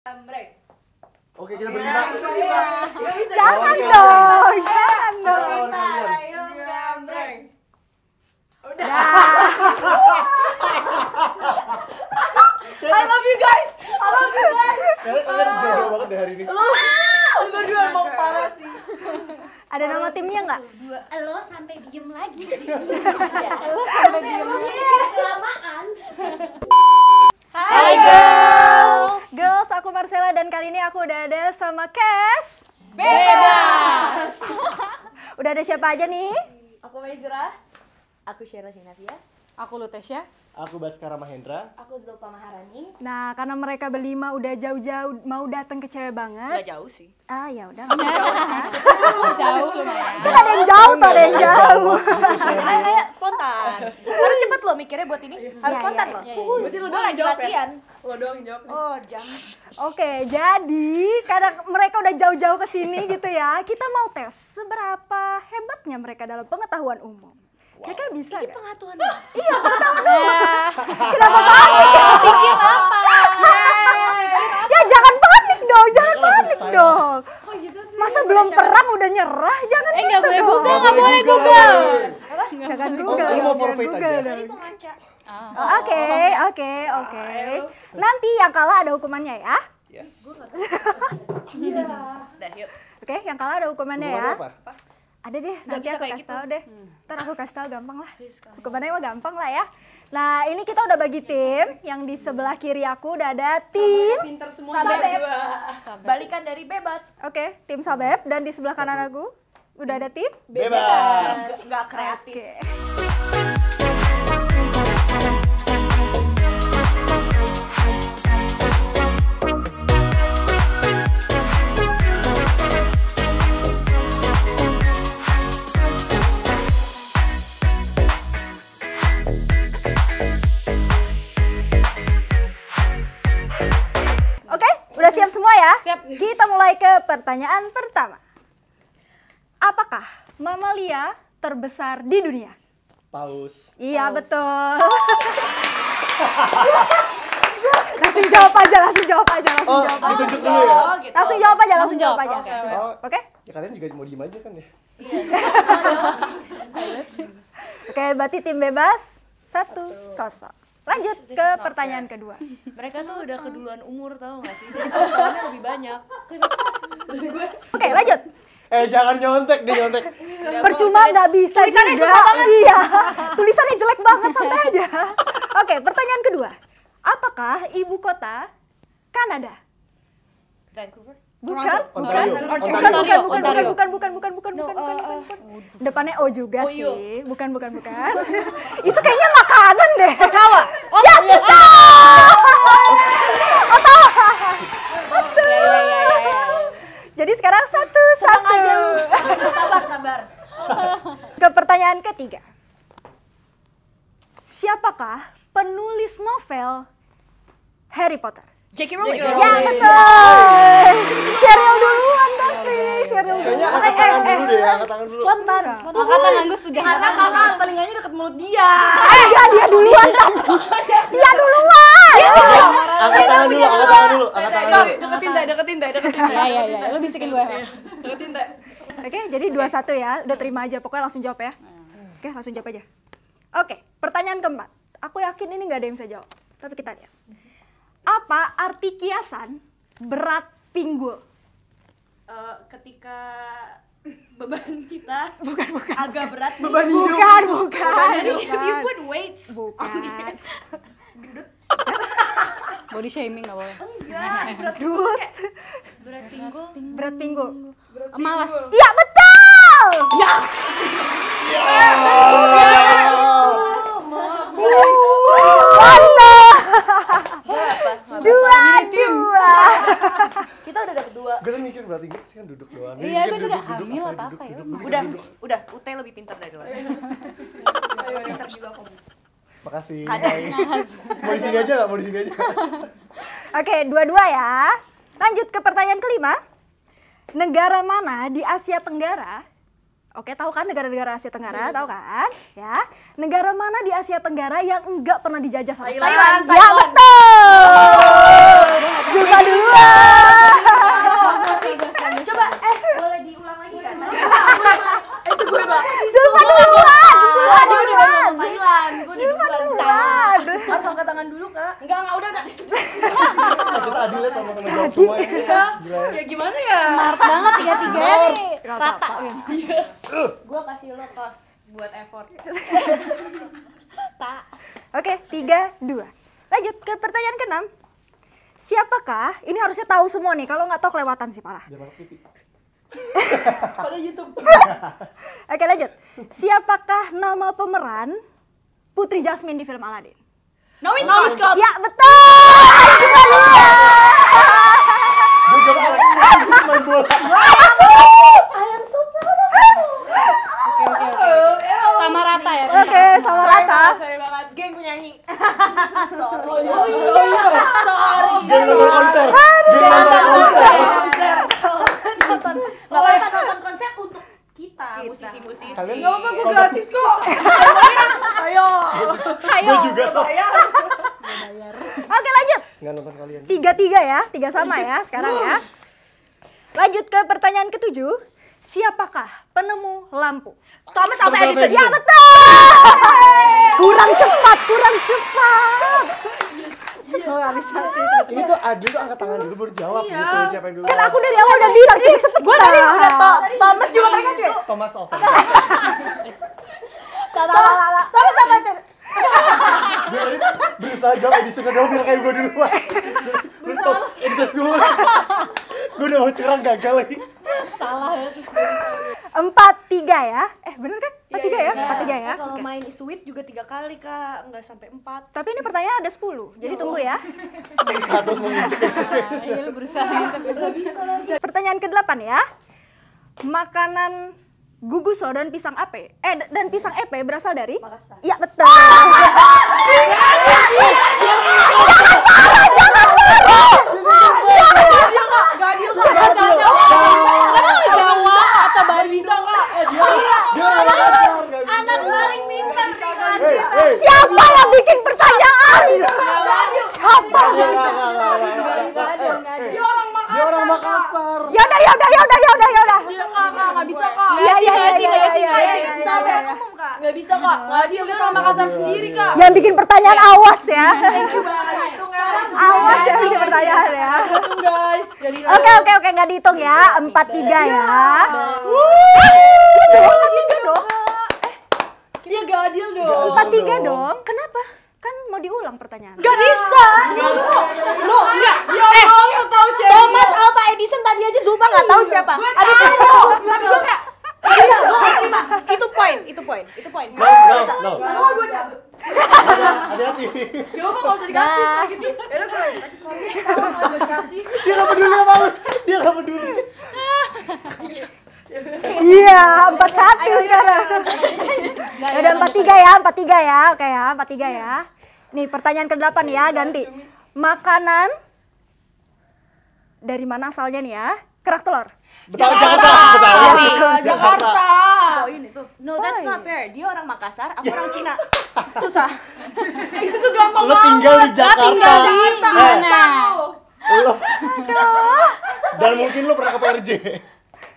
Gambreng. Oke, kita berlima. Jangan dong, jangan dong. Kalian. Ayo gambreng. I love you guys. I love you guys. Kalian kalian jago banget deh hari ini. Lu berdua mau parah sih. Ada nama timnya nggak? Lo sampai diem lagi. Lo sampai diem Kelamaan. Hai girls. Girls, aku Marcella dan kali ini aku udah ada sama Kes. Bebas. Udah ada siapa aja nih? Aku Maizura. Aku Sheryl Shinavia. Aku Lutesya. Aku Baskara Mahendra. Aku Zulfa Maharani. Nah, karena mereka berlima udah jauh-jauh mau datang ke cewek banget. jauh sih. Ah, ya udah. Jauh lumayan. Kan ada yang jauh tuh, ada yang jauh. Ayo, ayo, spontan. Harus cepet loh mikirnya buat ini. Harus Iya, spontan iya, loh. iya, iya. Berarti lu doang jawab latihan. Lo doang yang jawab nih. Oh, jangan. Oke, jadi karena mereka udah jauh-jauh ke sini gitu ya, kita mau tes seberapa hebatnya mereka dalam pengetahuan umum. Kira-kira bisa nggak? Pengetahuan. Kenapa panik? Pikir apa? Ya jangan panik dong, jangan panik dong. Kok gitu? Masa belum perang udah nyerah? Jangan Eh gitu nggak boleh dong. Google, nggak boleh Google. Jangan Oh, Google. lu mau jangan forfeit Google aja? dong. Pengaca. Ah. Oh, Oke, oke, oke. Nanti yang kalah ada hukumannya ya. Yes. Udah, yuk. Oke, yang kalah ada hukumannya ya. Apa? Ada deh, nanti bisa aku kasih gitu. tahu deh. Ntar aku kasih tahu gampang lah. Hukumannya mah gampang lah ya. Nah, ini kita udah bagi tim. Yang di sebelah kiri aku udah ada tim. Pinter semua Sabep. Sabep. dua. Balikan dari bebas. Oke, tim Sabep dan di sebelah kanan aku udah ada tim. Bebas. Nggak- Nggak kreatif. Oke. Kita mulai ke pertanyaan pertama. Apakah mamalia terbesar di dunia? Paus. Iya betul. langsung jawab aja, langsung jawab aja, langsung Oh, jawab aja. ditunjuk dulu ya? Oh, gitu. Langsung jawab aja, langsung Langsung jawab jawab, aja. oke, oke. jawab. Oke? Ya kalian juga mau diem aja kan ya? Oke, berarti tim bebas satu kosong. Lanjut ke pertanyaan kedua. Mereka tuh udah keduluan umur tau gak sih? Jadi lebih banyak. Oke, lanjut. Eh jangan nyontek deh nyontek. Percuma nggak bisa tulisannya juga. susah banget. Iya, tulisannya jelek banget, santai aja. Oke, pertanyaan kedua. Apakah ibu kota Kanada? Vancouver. Bukan, bukan, bukan, bukan, bukan, bukan, Ontario. bukan, bukan, bukan, bukan, bukan, bukan, bukan, bukan. Depannya O juga Ohio. sih, bukan, bukan, bukan. Itu kayaknya makanan deh. Oh, ya, bisa. Iya, iya, iya, iya. Jadi sekarang satu, satu. Sabar, sabar. Ke pertanyaan ketiga. Siapakah penulis novel Harry Potter? J.K. Rowling. Ya betul. Sheryl duluan tapi. Kayaknya duluan. angkat tangan dulu deh, angkat tangan dulu. Spontan. Angkatan Anggus tiga Karena kakak telinganya deket mulut dia. Eh, dia dia duluan. Dia duluan. Angkat tangan dulu, angkat tangan dulu, angkat tangan dulu. Deketin deh, deketin deh, deketin deh. Ya ya ya, lu bisikin gue. Deketin deh. Oke, jadi dua satu ya. Udah terima aja. Pokoknya langsung jawab ya. Oke, langsung jawab aja. Oke, pertanyaan keempat. Aku yakin ini nggak ada yang bisa jawab. Tapi kita lihat. Apa arti kiasan berat pinggul? Eh, ketika beban kita Bukan, bukan. agak berat nih. Beban hidup. Bukan, bukan. Jadi if you bukan. put weights Bukan. Body shaming gak boleh. enggak berat Dut. berat pinggul Berat pinggul. Malas. Iya, betul. Ya. Mantap. berapa? Dua, dua. Kita udah dapet dua. Gue tuh mikir berarti gue kan duduk doang. Iya, kan gue juga hamil apa, apa ya. Udah, udah. Ute lebih pintar dari lo. Pinter juga kamu. Makasih. Ada. Mau di sini aja nggak? Mau di sini aja. Oke, dua-dua ya. Lanjut ke pertanyaan kelima. Negara mana di Asia Tenggara Oke, tahu kan negara-negara Asia Tenggara, tahu kan? Ya. Negara mana di Asia Tenggara yang enggak pernah dijajah sama sekali? Thailand, Ya, betul. Zulfa duluan. Coba, eh boleh diulang lagi kan? Eh, itu gue, Mbak. Zulfa duluan. Zulfa Ah, dia udah duluan. ngomong Thailand. Gue udah Zulfa duluan. duluan. Harus angkat tangan dulu, Kak. Enggak, enggak, udah, udah. Ya sama-sama jawab semua ya. Ya gimana ya? Smart banget tiga-tiganya nih. Rata. apa-apa. Gue kasih lo tos buat effort. Oke, tiga, dua. Lanjut ke pertanyaan keenam. Siapakah? Ini harusnya tahu semua nih. Kalau nggak tahu kelewatan sih parah. Pada YouTube. Oke lanjut. Siapakah nama pemeran Putri Jasmine di film Aladdin? Naomi Scott. Ya betul. Oke oke oke. Sama rata ya. Oke, sama rata. Sorry banget. Geng penyanyi. Dia nonton konser. Dia nonton konser. Gak apa-apa nonton konser untuk kita, musisi-musisi. Apa-apa, gue gratis kok. Ayo. Gue juga. Lanjut. Nggak nonton kalian. Tiga tiga ya, tiga sama ya sekarang ya. Lanjut ke pertanyaan ketujuh. Siapakah penemu lampu? Thomas Alva Edison. Ya betul. Kurang cepat, kurang cepat. Oh gak bisa sih. Ini tuh adil tuh angkat tangan dulu baru jawab gitu siapa yang dulu. Kan aku dari awal udah bilang cepet-cepet. Gue tadi udah Thomas juga mereka cuy. Thomas Alva. Thomas Alva Edison. Gue tadi berusaha jawab Edison kedua biar kayak gue duluan. Terus kok Edison dulu. Gue udah mau curang gagal lagi. Empat tiga ya. Eh bener kan? Empat tiga ya? Empat tiga ya. Kalau main sweet juga tiga kali kak, nggak sampai empat. Tapi ini pertanyaan ada 10, jadi tunggu ya. Terus mengintip. Iya lu berusaha. Pertanyaan ke-8 ya. Makanan guguso dan pisang ape, eh dan pisang epe berasal dari? Makassar. Iya betul. Jawa atau Bali? Bisa kak. Eh, Dia orang Makassar. nggak bisa. Anak paling pintar di kelas Hei, kita. hei. Siapa yang bikin pertanyaan? Siapa? Nggak, nggak, nggak, nggak, nggak, nggak. Dia orang Makassar. Dia orang Makassar. Yaudah, yaudah, yaudah, yaudah, yaudah. Dia kak, kak, nggak bisa kak. Iya, iya, iya, Gaji, iya, gaji, iya, gaji. iya, iya, iya, Sampai iya. Umum kak. Nggak bisa kak. Nggak adil dia orang Makassar sendiri kak. Yang bikin pertanyaan awas ya. Ya. Awas yang bikin pertanyaan ya. Guys. Jadi Oke, oke, oke, nggak dihitung ya. Empat tiga ya. Empat tiga dong. Iya gak adil dong. Empat tiga dong. Kenapa? Kan mau diulang pertanyaan. Gak bisa. Lo enggak. Ya Allah, tahu siapa? Thomas Alva Edison tadi aja Zulfa nggak tahu siapa. Gue tahu. Tapi gue kayak Iya, gue terima. Itu poin, itu poin, itu poin. No, no, no. Oh, gue cabut. Hati-hati. Gak apa nggak usah dikasih. Gitu. Ya udah gue aja soalnya. Nggak usah dikasih. Dia nggak peduli apa lu. Dia nggak peduli. Iya, empat satu sekarang. Ya udah empat tiga ya, empat tiga ya, oke ya, empat tiga ya. Nih pertanyaan ke delapan ya, ganti. Makanan dari mana asalnya nih ya? Kerak telur. Betawi Jakarta. Betawi. Jakarta. Poin itu. No, that's not fair. Dia orang Makassar, aku orang Cina. Susah. Itu tuh gampang Lo tinggal di Jakarta. tinggal di Eh, mana? lo. Dan mungkin lo pernah ke PRJ.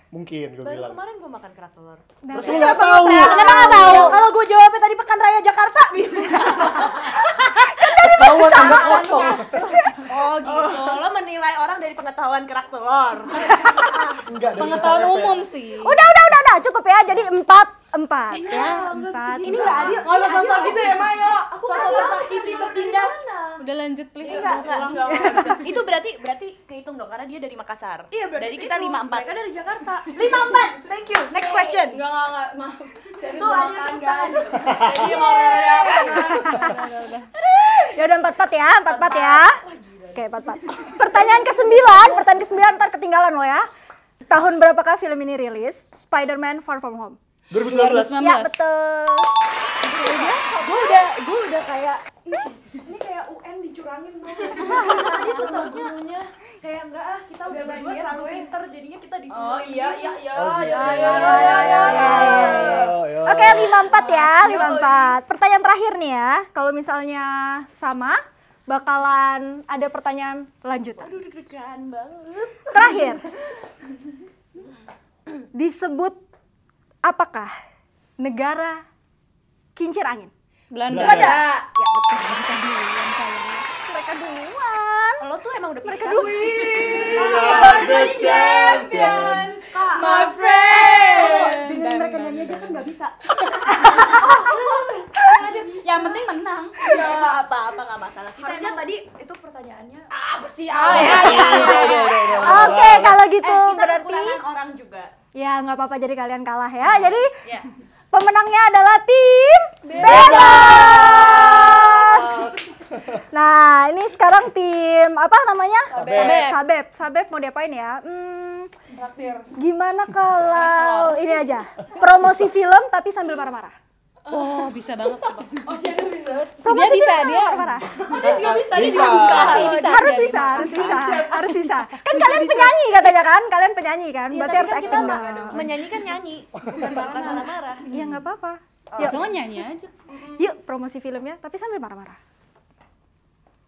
Mungkin gue Baru bilang. kemarin gue makan kerak telur. Terus lo nggak tahu. Kenapa nggak tahu? Kalau gue jawabnya tadi Pekan Raya Jakarta. Ketahuan anda kosong. Oh gitu. Lo menilai orang dari pengetahuan kerak telur. Enggak dari Pengetahuan umum sih. Udah, udah, ya. Jadi empat, empat ya, empat. Ini nggak adil. Nggak usah sosok gitu ya, Mayo. Sosok tersakiti, tertindas. Udah lanjut please. Enggak, enggak, enggak. Itu berarti berarti kehitung dong karena dia dari Makassar. Iya, berarti Dari kita itu. lima empat. Mereka dari Jakarta. Lima empat. Thank you. Next question. Enggak, enggak, enggak. Maaf. Tuh, adil guys. Jadi mau. Ya udah empat, empat ya, empat, empat ya. Oke, empat, empat. Pertanyaan ke sembilan, pertanyaan ke sembilan ntar ketinggalan lo ya. Tahun berapakah film ini rilis? Spider-Man Far From Home. 2019. 2019. Ya betul. Gue udah gue udah kayak Ini kayak UN dicurangin. tadi tuh seharusnya kayak enggak ah kita udah berdua terlalu pinter jadinya kita di Oh iya iya iya Oh, iya gitu. iya iya iya iya. Ayo, ayo. Oke, 54 ya, Yoi. 54. Pertanyaan terakhir nih ya. Kalau misalnya sama, bakalan ada pertanyaan lanjutan. Aduh deg-degan banget. Terakhir. Disebut apakah negara kincir angin? Belanda. Belanda. Ya, betul. Mereka duluan sayang. Mereka duluan. Lo tuh emang udah Mereka duluan. The champion. My friend. Dengan mereka nyanyi aja kan nggak bisa. Yang penting menang. Ya apa-apa nggak masalah. Kita Harusnya emang tadi itu pertanyaannya Apa sih? Udah, udah, udah, udah. Oke, kalau gitu eh, kita berarti orang juga. ya nggak apa-apa jadi kalian kalah ya. Jadi Ya. pemenangnya adalah tim bebas. Nah, ini sekarang tim apa namanya? Sabep. Sabep. Sabep mau diapain ya? Hmm, traktir. gimana kalau ini aja promosi film tapi sambil marah-marah? Oh, bisa banget coba. Oh siapa bisa? Promosi bisa, dia. marah-marah. Dia bisa dia Bisa. bisa. Harus dia bisa, harus bisa, harus bisa. Kan kalian penyanyi katanya kan? Kalian penyanyi kan? Berarti harus kita acting dong. menyanyi kan nyanyi, bukan marah-marah. Iya nggak apa-apa. Itu Yuk, kan nyanyi aja. yuk promosi filmnya tapi sambil marah-marah.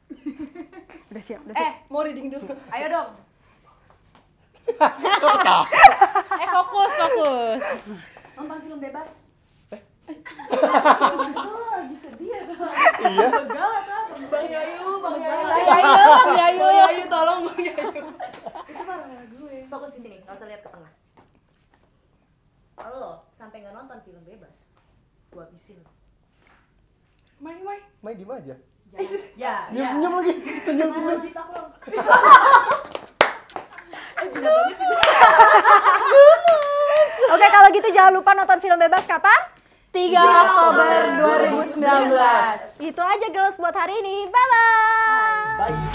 udah siap, udah siap. Eh, mau reading dulu. Ayo dong. Eh, fokus, fokus. Nonton film bebas. Iya. Bang Yayu, Bang Yayu. Ayo, Bang Yayu. Bang Yayu, tolong Bang Yayu. Fokus di sini, nggak usah lihat ke tengah. Kalau lo sampai nggak nonton film bebas, gua habisin. lo. Mai, Mai. Main diem aja. Ya. Senyum-senyum lagi. Senyum-senyum. Oke kalau gitu jangan lupa nonton film bebas kapan? 3 Oktober 2019. Itu aja girls buat hari ini. Bye bye. Bye.